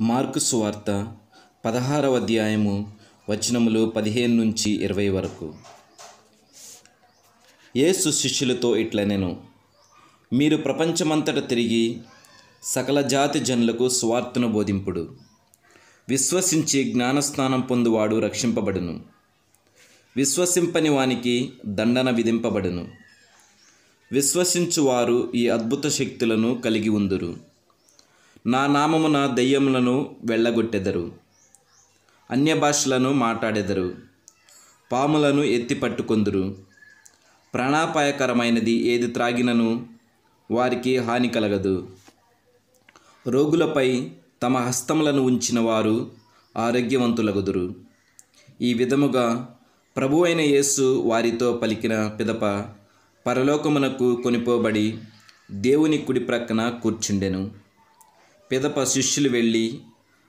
Mark సువార్త పదహారవ అధ్యాయము వచనములు పదిహేను నుంచి ఇరవై వరకు. యేసు శిష్యులతో ఇట్లనెను మీరు ప్రపంచమంతట తిరిగి సకల జాతి జనులకు స్వార్థను బోధింపుడు. విశ్వసించి జ్ఞానస్నానం పొందువాడు రక్షింపబడును. విశ్వసింపని వానికి దండన విధింపబడును. విశ్వసించువారు ఈ అద్భుత శక్తులను కలిగి ఉందురు. నా నామమున దెయ్యములను వెళ్ళగొట్టెదరు. అన్య భాషలను మాట్లాడెదరు. పాములను ఎత్తి పట్టుకొందురు. ప్రాణాపాయకరమైనది ఏది త్రాగినను వారికి హాని కలగదు. రోగులపై తమ హస్తములను ఉంచిన వారు ఆరోగ్యవంతులగుదురు. ఈ విధముగా ప్రభు అయిన యేసు వారితో పలికిన పిదప పరలోకమునకు కొనిపోబడి దేవుని కుడి ప్రక్కన కూర్చుండెను. పిదప శిష్యులు వెళ్ళి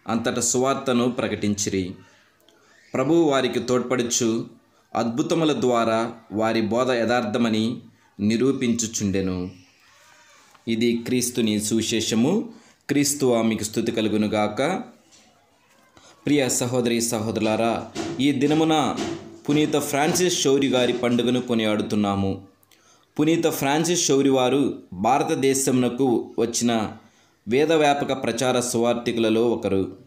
అంతట సువార్తను ప్రకటించిరి. ప్రభువు వారికి తోడ్పడుచు అద్భుతముల ద్వారా వారి బోధ యథార్థమని నిరూపించుచుండెను. ఇది క్రీస్తుని సువిశేషము. క్రీస్తు ఆమెకు స్థుతి కలుగునుగాక ప్రియ సహోదరి సహోదరులారా ఈ దినమున పునీత ఫ్రాన్సిస్ షౌరి గారి పండుగను కొనియాడుతున్నాము. పునీత ఫ్రాన్సిస్ షౌరి వారు భారతదేశమునకు వచ్చిన వేదవ్యాపక ప్రచార సువార్థికులలో ఒకరు.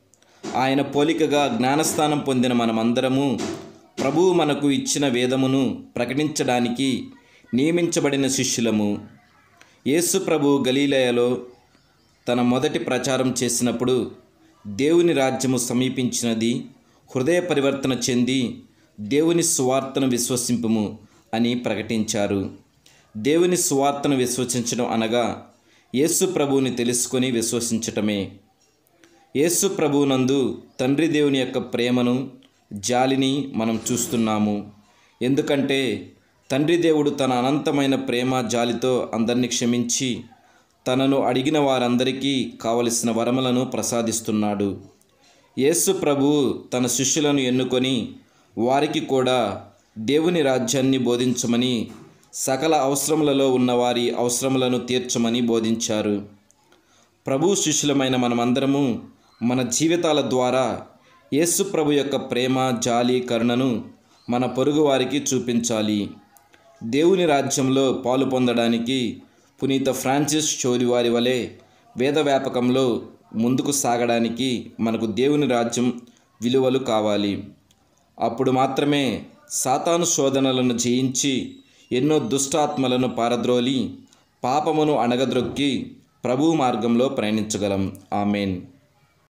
ఆయన పోలికగా జ్ఞానస్థానం పొందిన మనమందరము ప్రభువు మనకు ఇచ్చిన వేదమును ప్రకటించడానికి నియమించబడిన శిష్యులము. యేసు ప్రభు గలీలయలో తన మొదటి ప్రచారం చేసినప్పుడు దేవుని రాజ్యము సమీపించినది హృదయ పరివర్తన చెంది దేవుని సువార్తను విశ్వసింపుము అని ప్రకటించారు. దేవుని సువార్తను విశ్వసించడం అనగా యేసు ప్రభువుని తెలుసుకొని విశ్వసించటమే. యేసు ప్రభువునందు తండ్రి దేవుని యొక్క ప్రేమను జాలిని మనం చూస్తున్నాము. ఎందుకంటే తండ్రి దేవుడు తన అనంతమైన ప్రేమ జాలితో అందరినీ క్షమించి తనను అడిగిన వారందరికీ కావలసిన వరములను ప్రసాదిస్తున్నాడు. యేసు ప్రభువు తన శిష్యులను ఎన్నుకొని వారికి కూడా దేవుని రాజ్యాన్ని బోధించమని సకల అవసరములలో ఉన్నవారి అవసరములను తీర్చమని బోధించారు. ప్రభు శిష్యులమైన మనమందరము మన జీవితాల ద్వారా యేసు ప్రభు యొక్క ప్రేమ జాలి కరుణను మన పొరుగు వారికి చూపించాలి. దేవుని రాజ్యంలో పాలు పొందడానికి పునీత ఫ్రాన్సిస్ చోరి వారి వలె వేద వ్యాపకంలో ముందుకు సాగడానికి మనకు దేవుని రాజ్యం విలువలు కావాలి. అప్పుడు మాత్రమే సాతాను శోధనలను జయించి ఎన్నో దుష్టాత్మలను పారద్రోలి పాపమును అణగద్రొక్కి ప్రభు మార్గంలో ప్రయాణించగలం. ఆమెన్.